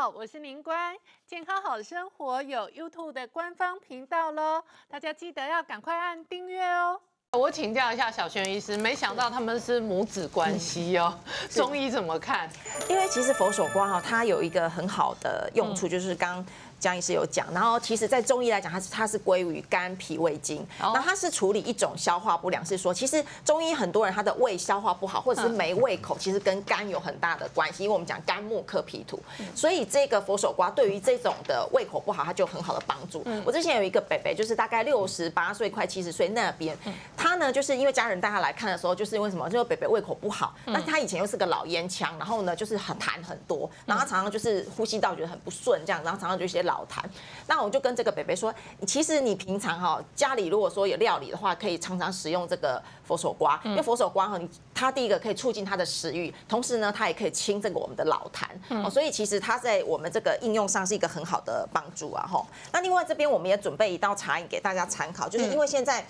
好，我是宁官，健康好生活有 YouTube 的官方频道喽，大家记得要赶快按订阅哦。我请教一下小轩医师，没想到他们是母子关系哦，中医怎么看？因为其实佛手瓜哈，它有一个很好的用处，就是刚。江医师有讲，然后其实，在中医来讲，它是它是归于肝脾胃经，那它是处理一种消化不良，是说其实中医很多人他的胃消化不好，或者是没胃口，其实跟肝有很大的关系，因为我们讲肝木克脾土，所以这个佛手瓜对于这种的胃口不好，它就很好的帮助。我之前有一个北北，就是大概六十八岁快七十岁那边，他呢就是因为家人带他来看的时候，就是因为什么，就是北北胃口不好，那他以前又是个老烟枪，然后呢就是很痰很多，然后他常常就是呼吸道觉得很不顺这样，然后常常就一些。老痰，那我就跟这个北北说，其实你平常哈家里如果说有料理的话，可以常常使用这个佛手瓜，因为佛手瓜哈，你它第一个可以促进它的食欲，同时呢，它也可以清这个我们的老痰，哦，所以其实它在我们这个应用上是一个很好的帮助啊，哈。那另外这边我们也准备一道茶饮给大家参考，就是因为现在。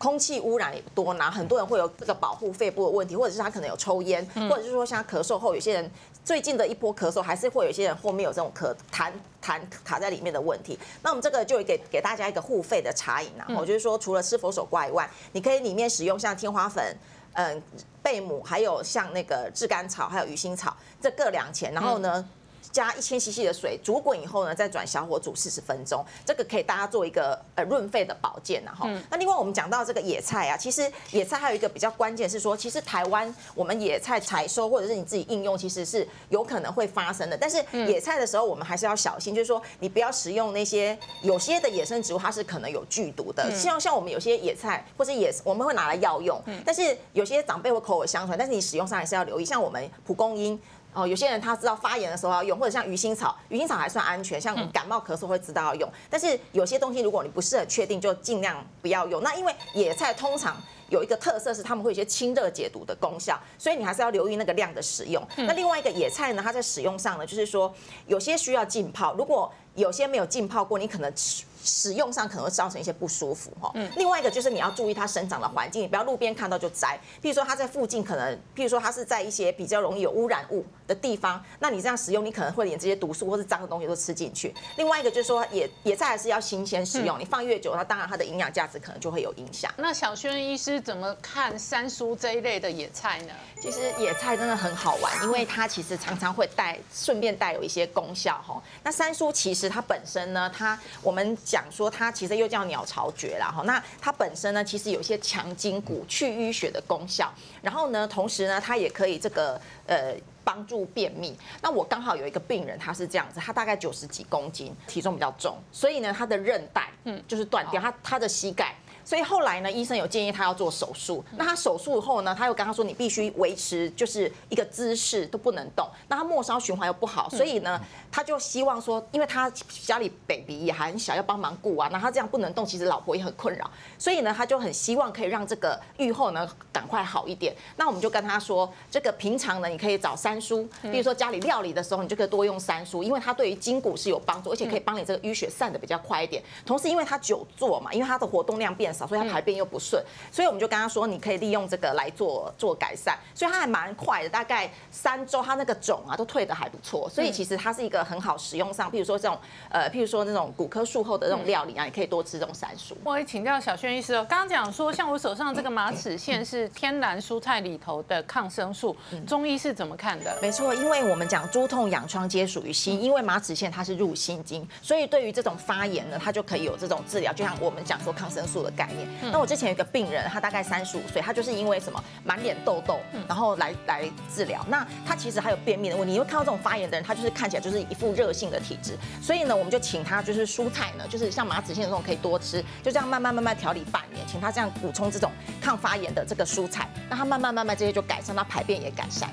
空气污染也多，拿很多人会有这个保护肺部的问题，或者是他可能有抽烟，或者是说像咳嗽后，有些人最近的一波咳嗽，还是会有些人后面有这种咳痰痰卡在里面的问题。那我们这个就给给大家一个护肺的茶饮啊，我就是说除了吃佛手瓜以外，你可以里面使用像天花粉、嗯贝母，还有像那个炙甘草，还有鱼腥草，这各两钱，然后呢。加一千 CC 的水煮滚以后呢，再转小火煮四十分钟，这个可以大家做一个呃润肺的保健然后，那另外我们讲到这个野菜啊，其实野菜还有一个比较关键是说，其实台湾我们野菜采收或者是你自己应用，其实是有可能会发生的。但是野菜的时候，我们还是要小心，就是说你不要食用那些有些的野生植物，它是可能有剧毒的。像像我们有些野菜或者野，我们会拿来药用，但是有些长辈会口耳相传，但是你使用上还是要留意。像我们蒲公英。哦，有些人他知道发炎的时候要用，或者像鱼腥草，鱼腥草还算安全，像感冒咳嗽会知道要用。但是有些东西如果你不是很确定，就尽量不要用。那因为野菜通常有一个特色是他们会有一些清热解毒的功效，所以你还是要留意那个量的使用。那另外一个野菜呢，它在使用上呢，就是说有些需要浸泡，如果有些没有浸泡过，你可能吃。使用上可能会造成一些不舒服哈。嗯。另外一个就是你要注意它生长的环境，你不要路边看到就摘。譬如说它在附近可能，譬如说它是在一些比较容易有污染物的地方，那你这样使用，你可能会连这些毒素或是脏的东西都吃进去。另外一个就是说野野菜还是要新鲜食用，你放越久，它当然它的营养价值可能就会有影响。那小轩医师怎么看三叔这一类的野菜呢？其实野菜真的很好玩，因为它其实常常会带顺便带有一些功效哈。那三叔其实它本身呢，它我们。讲说它其实又叫鸟巢蕨啦，哈，那它本身呢，其实有一些强筋骨、去淤血的功效。然后呢，同时呢，它也可以这个呃帮助便秘。那我刚好有一个病人，他是这样子，他大概九十几公斤，体重比较重，所以呢，他的韧带嗯就是断掉，他他的膝盖。所以后来呢，医生有建议他要做手术。那他手术后呢，他又跟他说，你必须维持就是一个姿势都不能动。那他末梢循环又不好，所以呢，他就希望说，因为他家里 baby 也还很小，要帮忙顾啊。那他这样不能动，其实老婆也很困扰。所以呢，他就很希望可以让这个愈后呢赶快好一点。那我们就跟他说，这个平常呢，你可以找三叔，比如说家里料理的时候，你就可以多用三叔，因为他对于筋骨是有帮助，而且可以帮你这个淤血散的比较快一点。同时，因为他久坐嘛，因为他的活动量变少。所以它排便又不顺，所以我们就跟他说，你可以利用这个来做做改善，所以它还蛮快的，大概三周，它那个肿啊都退的还不错，所以其实它是一个很好使用上，譬如说这种呃，譬如说那种骨科术后的这种料理啊，你可以多吃这种山薯。我也请教小轩医师哦，刚刚讲说，像我手上这个马齿苋是天然蔬菜里头的抗生素，中医是怎么看的？没错，因为我们讲猪痛养疮皆属于心，因为马齿苋它是入心经，所以对于这种发炎呢，它就可以有这种治疗，就像我们讲说抗生素的概念。那我之前有一个病人，他大概三十五岁，他就是因为什么满脸痘痘，然后来来治疗。那他其实还有便秘的问题，你会看到这种发炎的人，他就是看起来就是一副热性的体质。所以呢，我们就请他就是蔬菜呢，就是像马子苋这种可以多吃，就这样慢慢慢慢调理半年，请他这样补充这种抗发炎的这个蔬菜，那他慢慢慢慢这些就改善，他排便也改善。